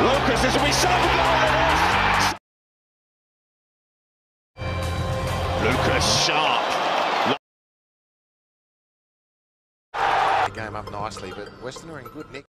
Lucas, this will be so good. Lucas sharp. The game up nicely, but Western are in good nick.